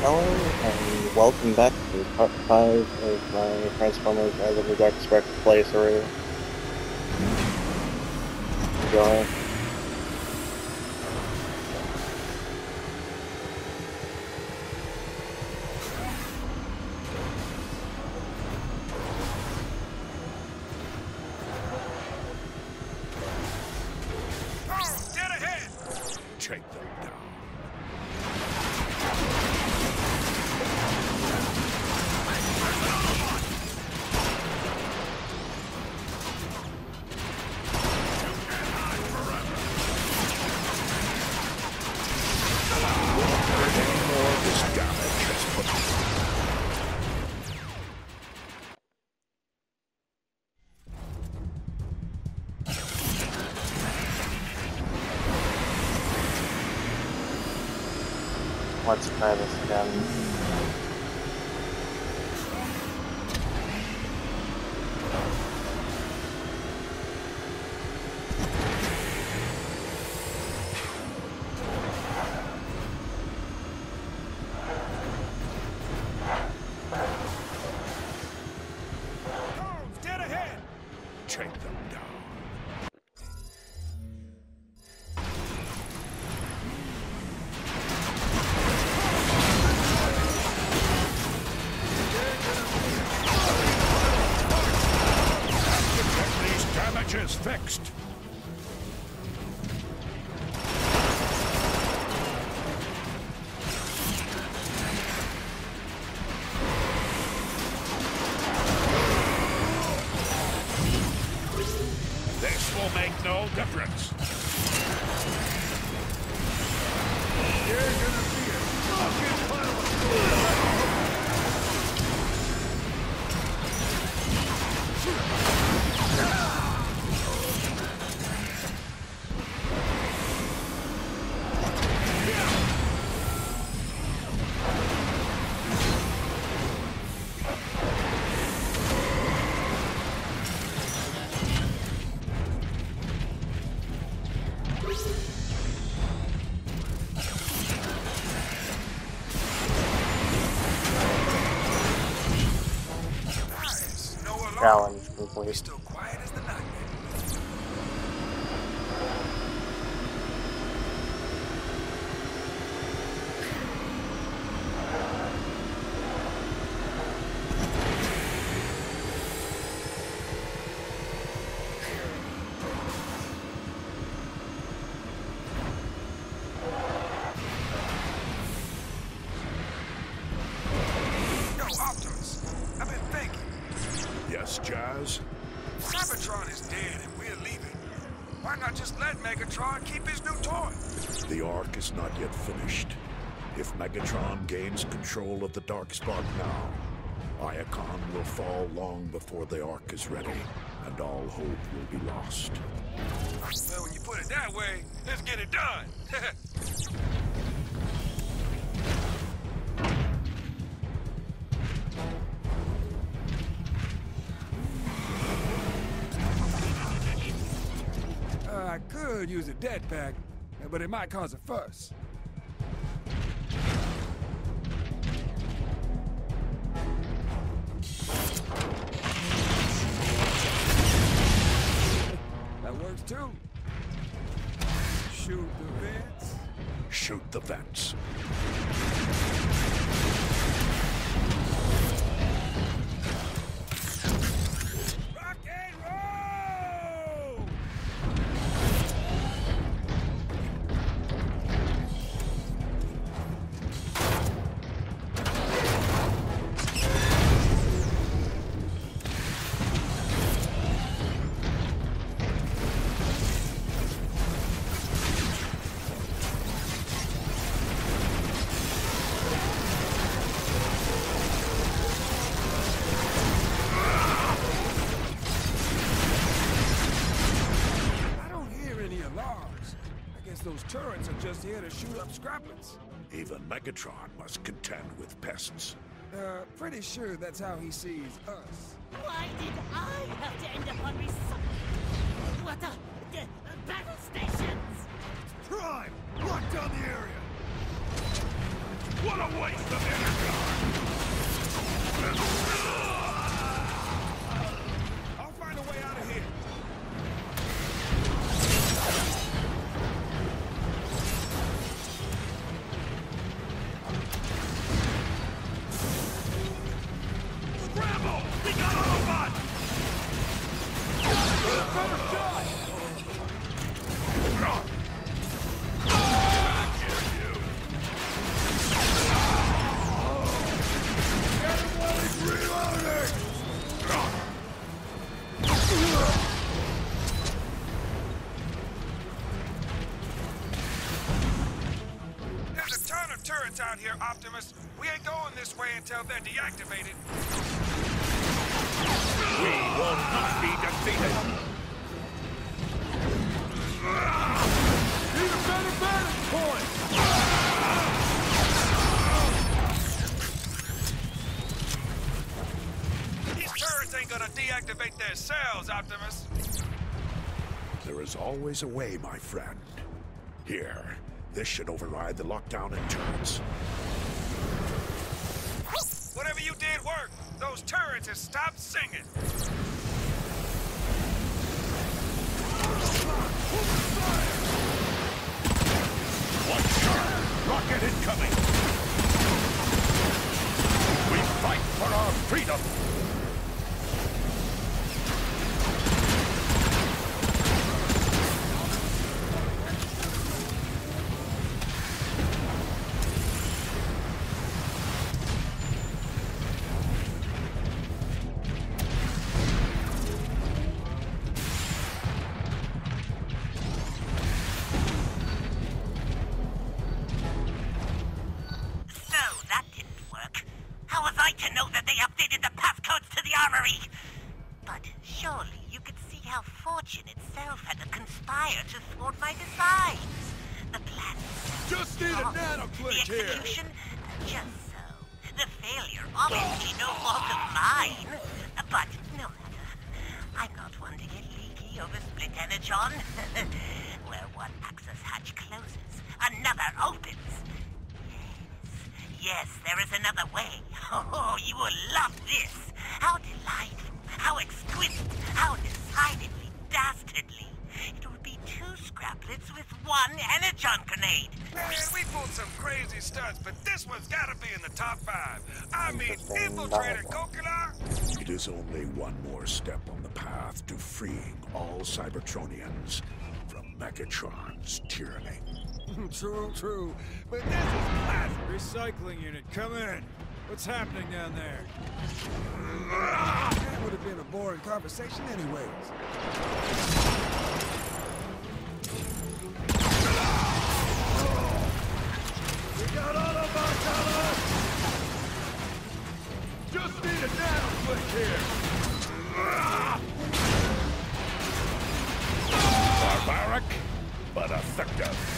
Hello, and welcome back to part 5 of my Transformers Rise of the Dark Spark playthrough. Enjoy. Try this again. Take them down. Challenge Megatron gains control of the Dark Spark now, Iacon will fall long before the Ark is ready, and all hope will be lost. Well, when you put it that way, let's get it done. Uh, I could use a dead pack, but it might cause a fuss. Too. Shoot the vents. Shoot the vents. Just here to shoot up scraplets. Even Megatron must contend with pests. Uh, pretty sure that's how he sees us. Why did I have to end up on recycling? What the, the uh, battle stations? Prime! Lock down the area! What a waste of energy! Optimus. We ain't going this way until they're deactivated. We will not be defeated! Need a better vantage point! These turrets ain't gonna deactivate their cells, Optimus. There is always a way, my friend. Here, this should override the lockdown in turrets. Whatever you did worked. Turrets have stopped singing. One shot! Rocket incoming! We fight for our freedom! Megatron's tyranny. true, true. But this is classic. Recycling unit, come in. What's happening down there? That would have been a boring conversation anyways. We got Autobots on us! Just need a nanoclick here! Barbaric, effective.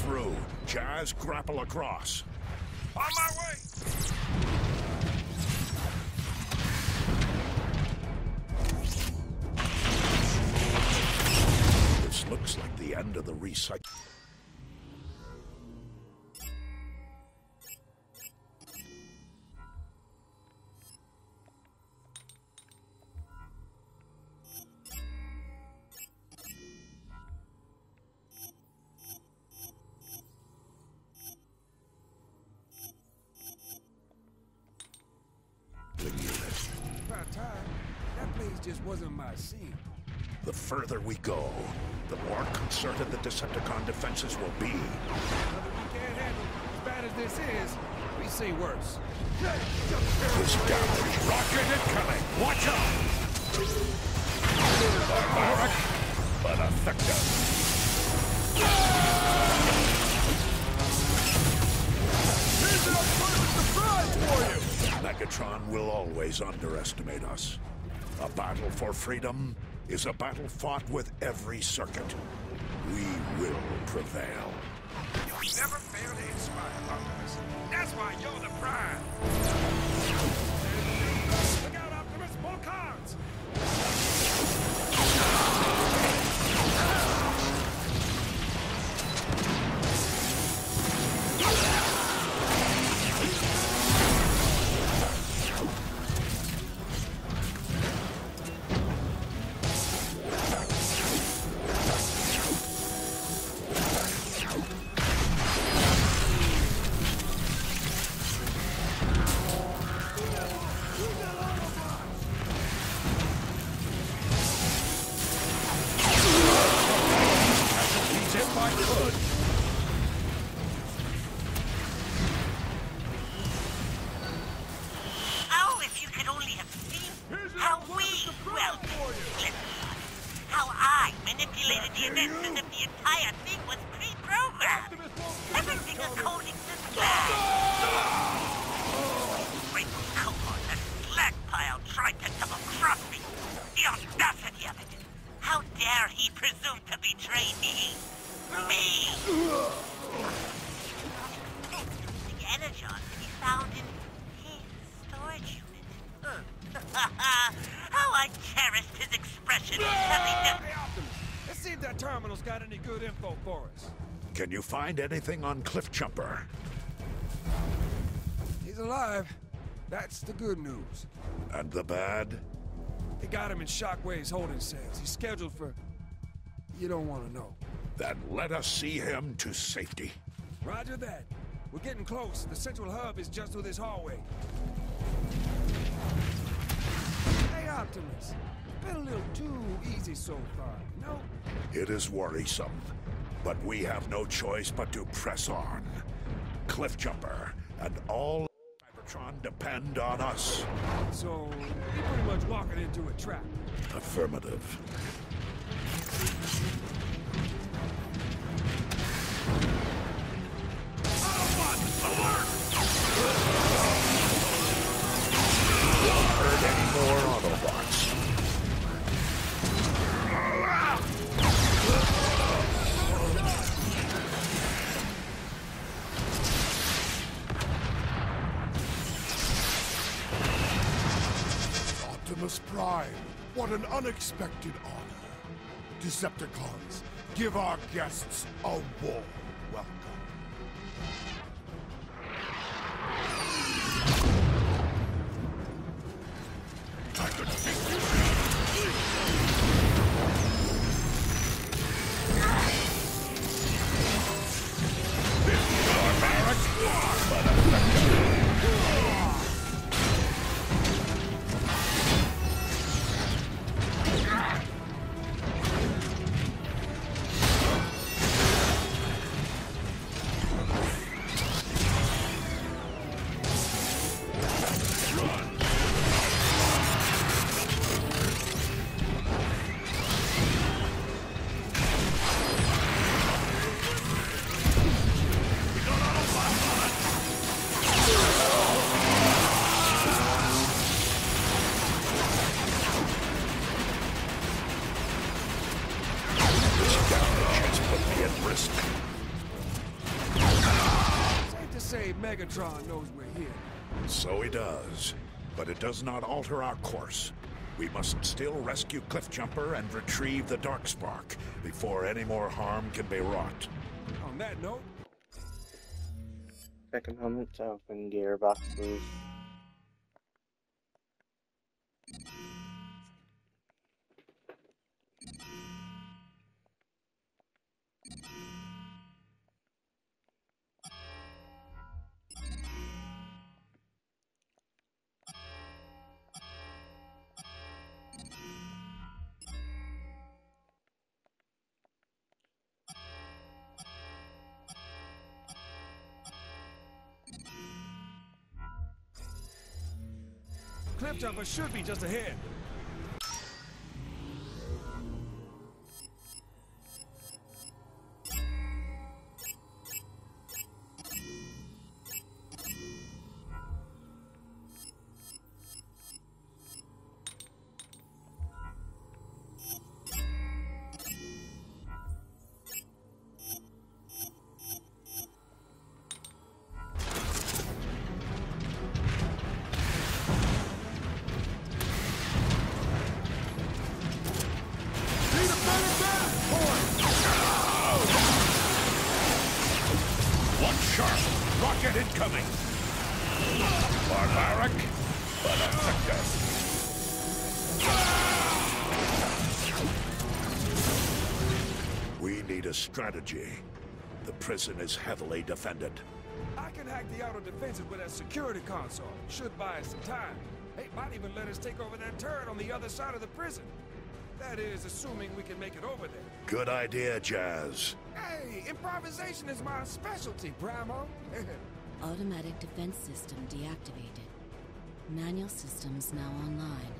Through. Jazz, grapple across. On my way. This looks like the end of the recycle. Freedom is a battle fought with every circuit. We will prevail. You never fail to inspire others. That's why you're the prime. Look out, Optimus! More cards! If that terminal's got any good info for us. Can you find anything on Cliffjumper? He's alive. That's the good news. And the bad? They got him in Shockwave's holding cells. He's scheduled for... You don't want to know. Then let us see him to safety. Roger that. We're getting close. The central hub is just through this hallway. Hey, Optimus. Been a little too easy so far, no? It is worrisome, but we have no choice but to press on. Cliffjumper and all Cybertron depend on us. So, you're pretty much walking into a trap. Affirmative. Heard any more Autobots? What an unexpected honor. Decepticons, give our guests a warm welcome. Does not alter our course. We must still rescue Cliffjumper and retrieve the Darkspark before any more harm can be wrought. On that note, Take a moment to open gearboxes. Jumper should be just ahead. A strategy. The prison is heavily defended. I can hack the outer defenses with that security console. Should buy us some time. Hey, might even let us take over that turret on the other side of the prison. That is, assuming we can make it over there. Good idea, Jazz. Hey, improvisation is my specialty, Primo. Automatic defense system deactivated. Manual systems now online.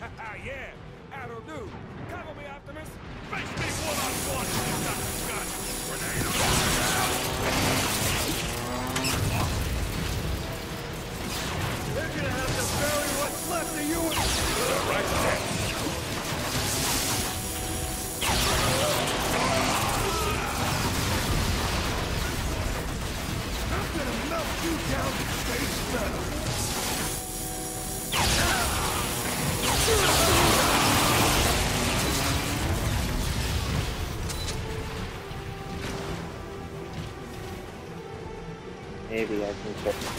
yeah, that'll do.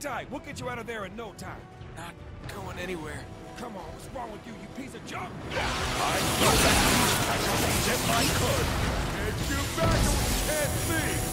Tight. We'll get you out of there in no time. Not going anywhere. Come on, what's wrong with you, you piece of junk? I know that these specialties if I could. Get you back and we can't see.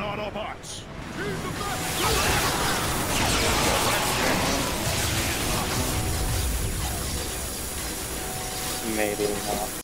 On, Autobots. Maybe not.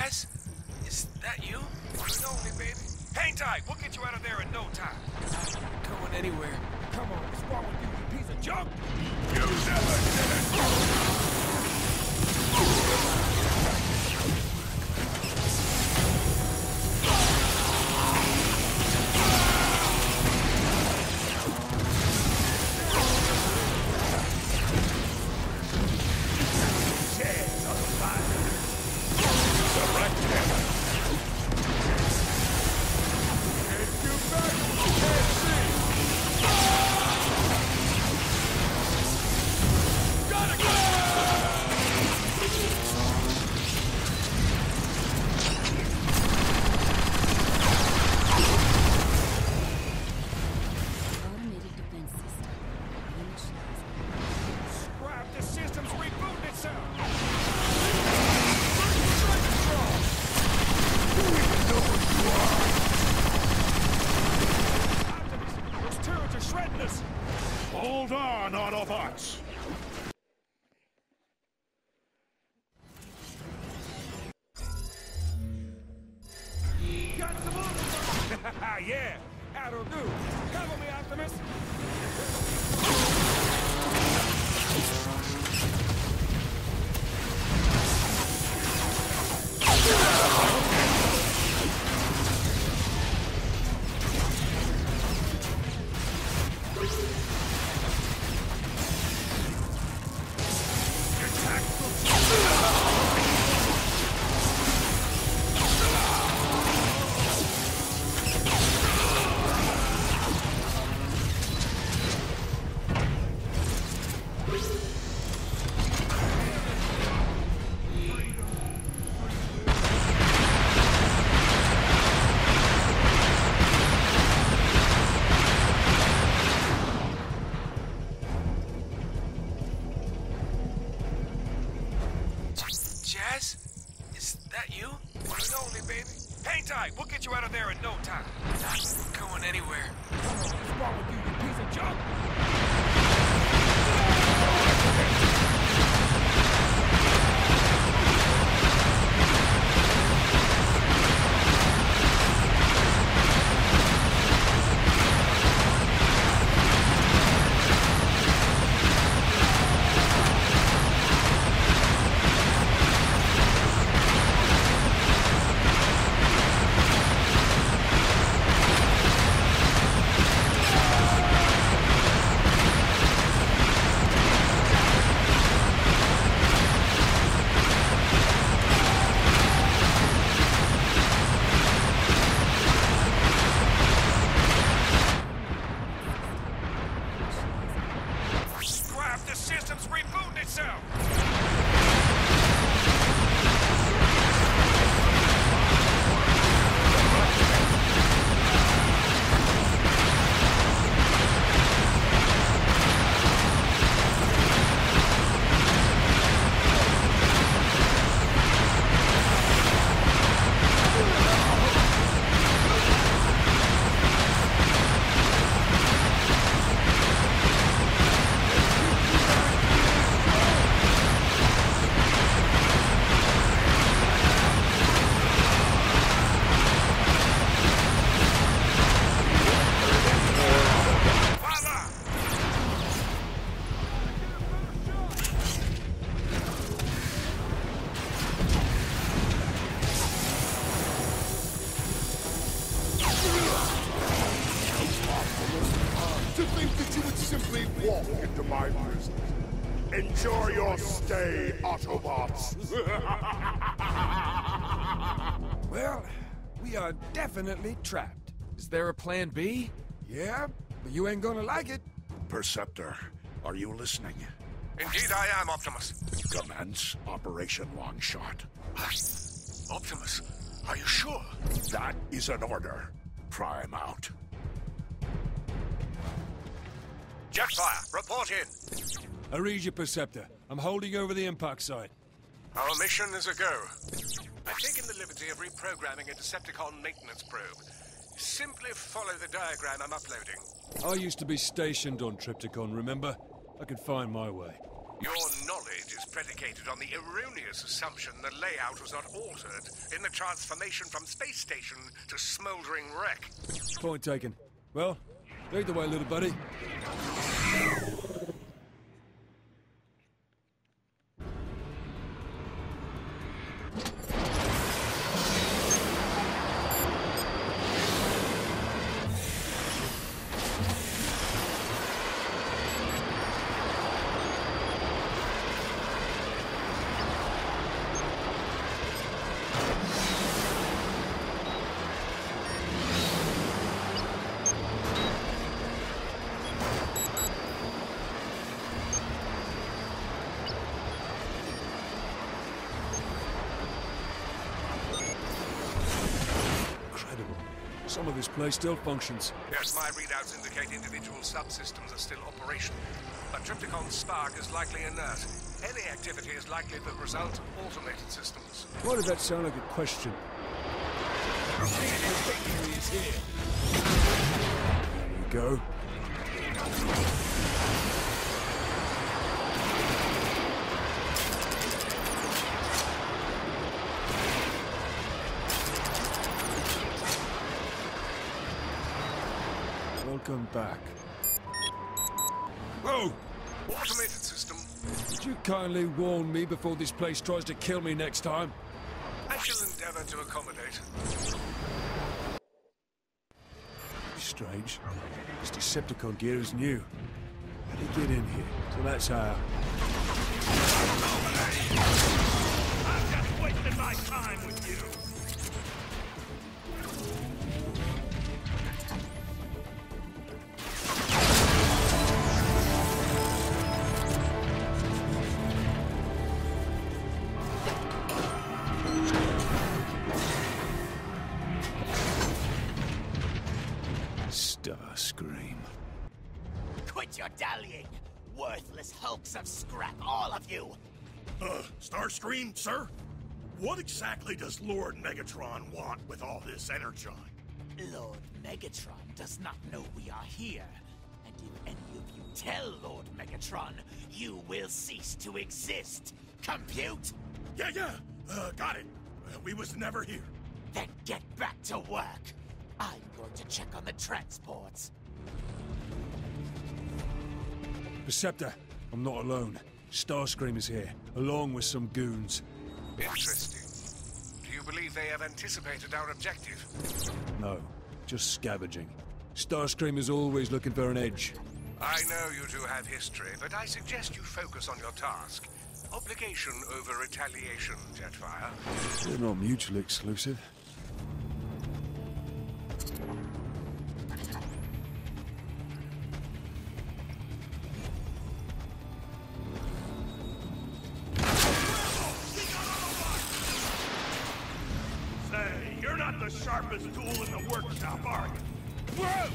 Jazz? Is that you? One and only, baby. Hang tight. We'll get you out of there in no time. Not going anywhere. Come on, what's wrong with you, you piece of of junk! You never did it! Ah, yeah, that'll do. Cover me, Optimus! Enjoy your stay, Autobots. Well, we are definitely trapped. Is there a plan B? Yeah, but you ain't gonna like it. Perceptor, are you listening? Indeed, I am, Optimus. Commence Operation Longshot. Optimus, are you sure? That is an order. Prime out. Jetfire, report in. I read your Perceptor. I'm holding over the impact site. Our mission is a go. I've taken the liberty of reprogramming a Decepticon maintenance probe. Simply follow the diagram I'm uploading. I used to be stationed on Trypticon, remember? I could find my way. Your knowledge is predicated on the erroneous assumption the layout was not altered in the transformation from space station to smoldering wreck. Point taken. Well, lead the way, little buddy. Some of this place still functions. Yes, my readouts indicate individual subsystems are still operational. But Trypticon's spark is likely inert. Any activity is likely the result of automated systems. Why did that sound like a question? Victory is here. There you go. Welcome back. Whoa! Automated system. Would you kindly warn me before this place tries to kill me next time? I shall endeavor to accommodate. Strange. This Decepticon gear is new. How did he get in here? So that's how. Starscream. Quit your dallying! Worthless hulks of scrap, all of you! Uh, Starscream, sir? What exactly does Lord Megatron want with all this energon? Lord Megatron does not know we are here. And if any of you tell Lord Megatron, you will cease to exist. Compute? Yeah, yeah, uh, got it. Uh, we was never here. Then get back to work. I'm going to check on the transports. Perceptor, I'm not alone. Starscream is here, along with some goons. Interesting. Do you believe they have anticipated our objective? No, just scavenging. Starscream is always looking for an edge. I know you two have history, but I suggest you focus on your task. Obligation over retaliation, Jetfire. They're not mutually exclusive. Sharpest tool in the workshop? Whoa!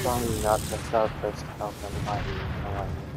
Tell not and mighty alike. I'm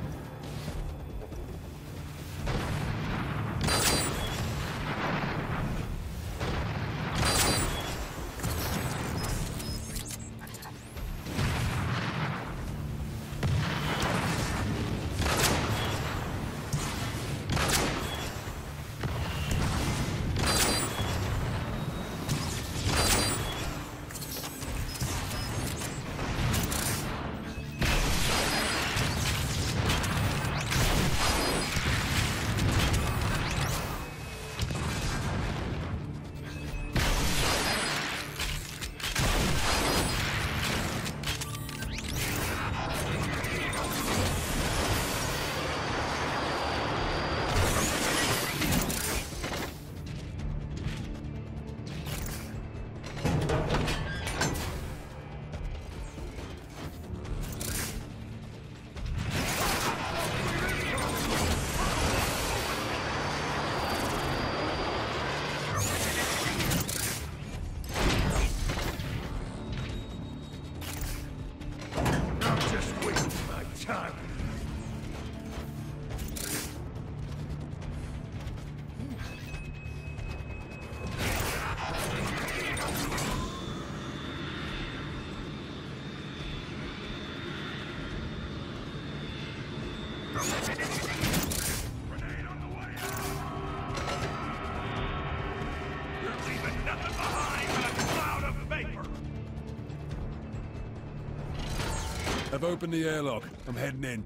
I've opened the airlock. I'm heading in.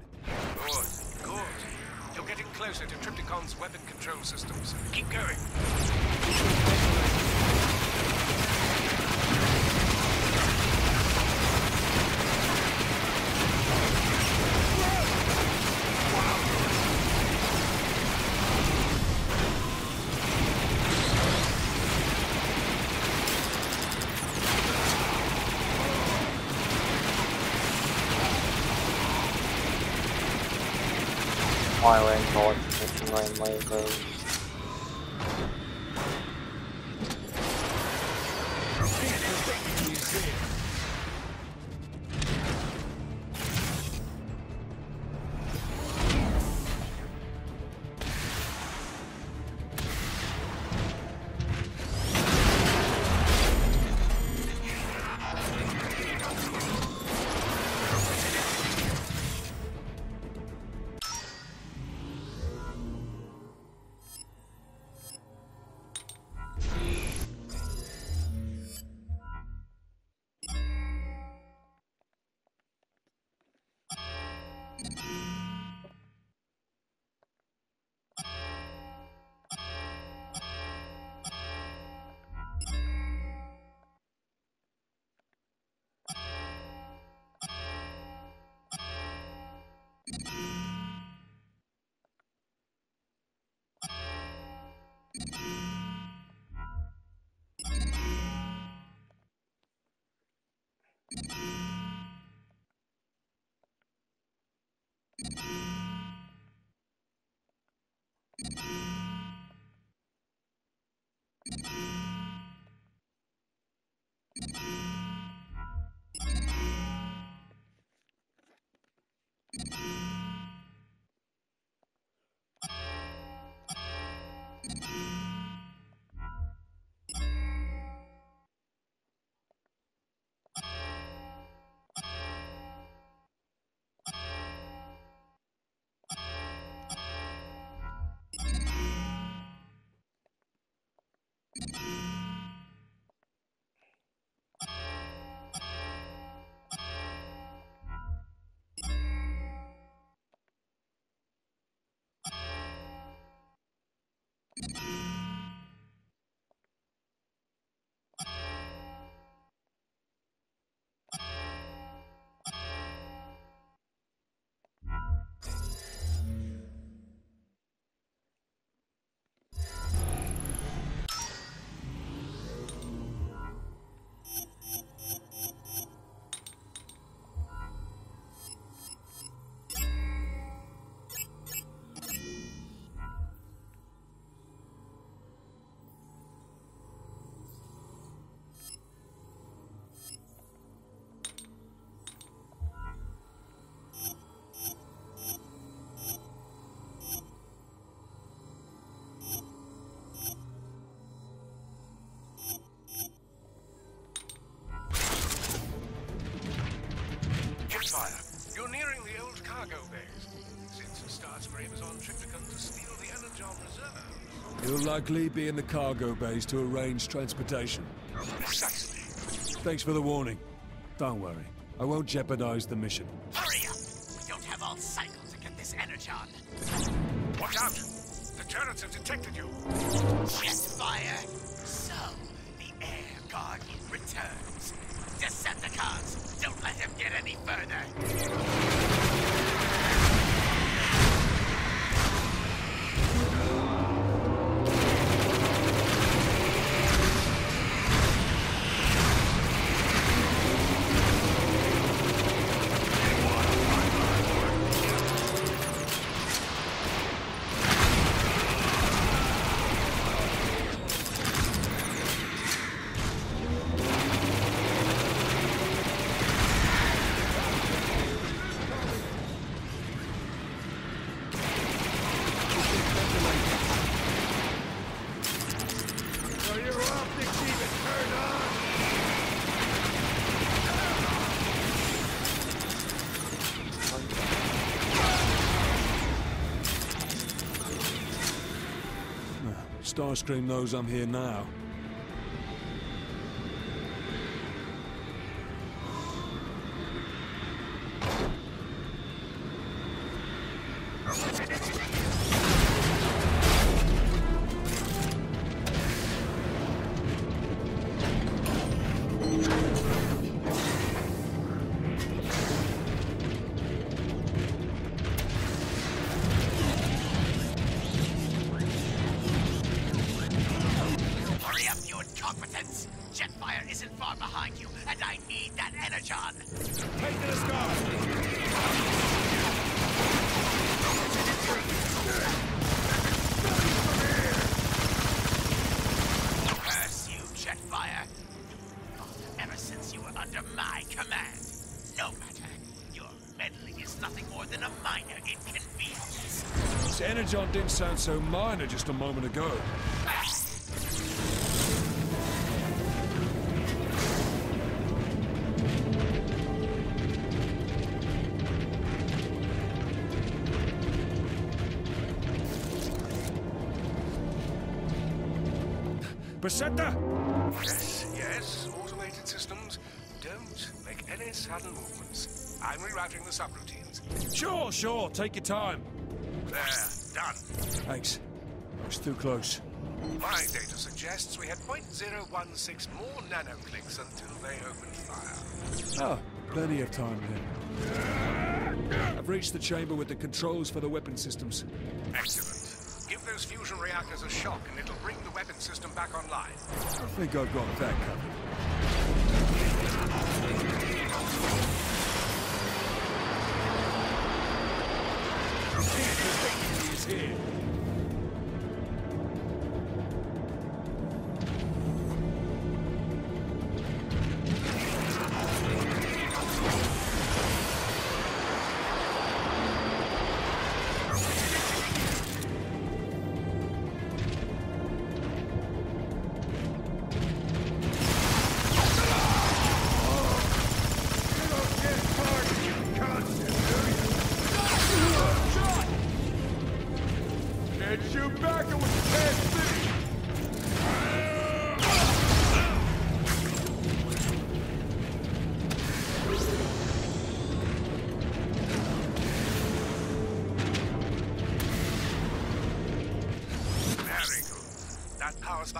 Good, good. You're getting closer to Trypticon's weapon control systems. Keep going. Firing bullets, mission rain lasers. Jetfire, Reserve. You'll likely be in the cargo bays to arrange transportation. Precisely. Thanks for the warning. Don't worry. I won't jeopardize the mission. Hurry up! We don't have all cycle to get this energon. Watch out! The turrets have detected you. Jetfire! So, Starscream knows I'm here now. Energon didn't sound so minor just a moment ago. Basetta! Yes, yes, automated systems. Don't make any sudden movements. I'm rerouting the subroutines. Sure, sure, take your time. Done. Thanks. It's too close. My data suggests we had 0.016 more nanoclicks until they opened fire. Oh, plenty of time then. I've reached the chamber with the controls for the weapon systems. Excellent. Give those fusion reactors a shock and it'll bring the weapon system back online. I think I've got that covered. He's here.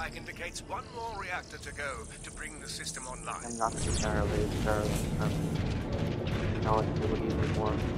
Spike indicates one more reactor to go to bring the system online. I'm not entirely sure um, how activities anymore. I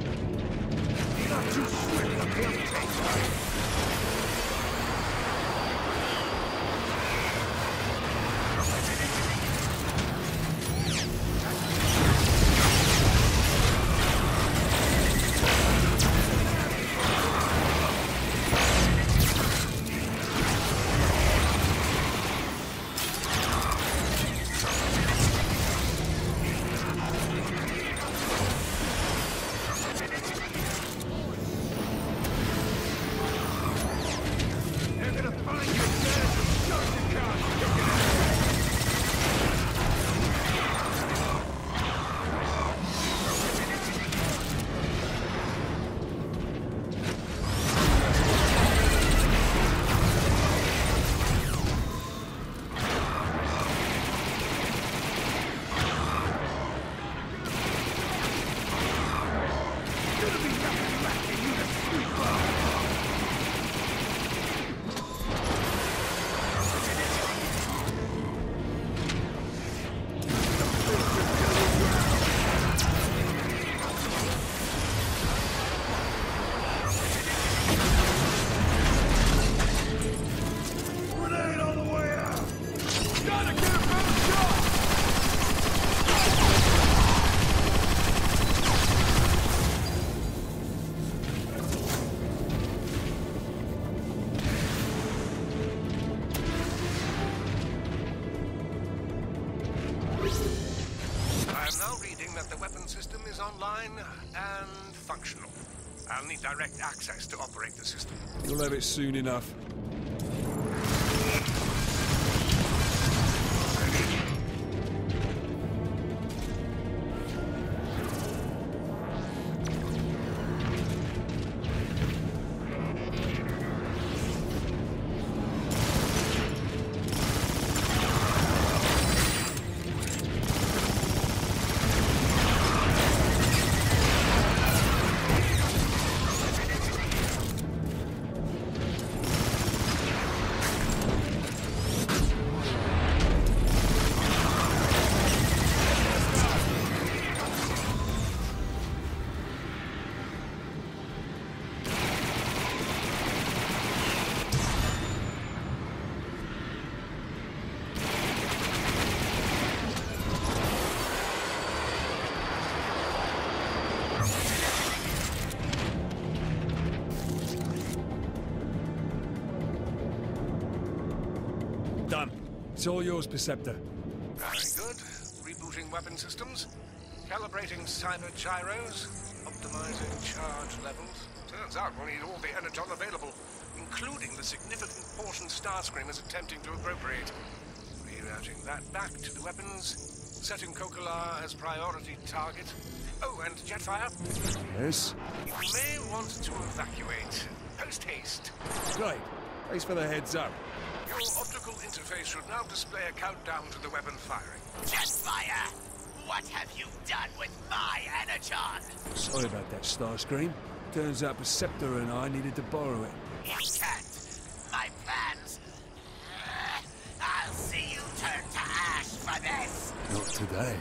online and functional. I'll need direct access to operate the system. You'll have it soon enough. It's all yours, Perceptor. Very good. Rebooting weapon systems, calibrating cyber gyros, optimizing charge levels. Turns out we'll need all the energon available, including the significant portion Starscream is attempting to appropriate. Rerouting that back to the weapons, setting Kokolar as priority target. Oh, and Jetfire, Yes? you may want to evacuate. Post haste. Great. Thanks for the heads up. Your optical interface should now display a countdown to the weapon firing. Jetfire! What have you done with my energon? Sorry about that, Starscream. Turns out Perceptor and I needed to borrow it. You can't. My plans. I'll see you turn to ash for this. Not today.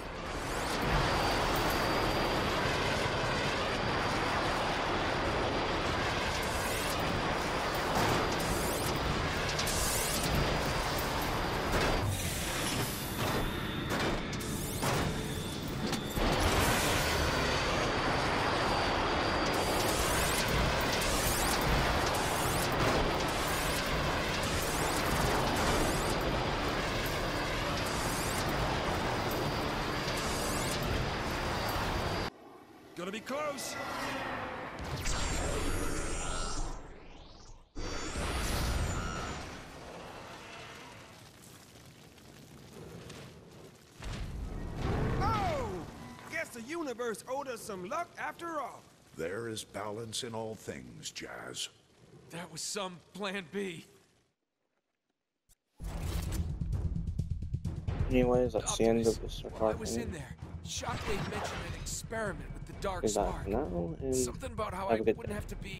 Us some luck after all. There is balance in all things, Jazz. That was some plan B. Anyways, that's the end of this while I was in there, Shockwave mentioned an experiment with the dark Goodbye spark. now, Something about how have I a good wouldn't day. have to be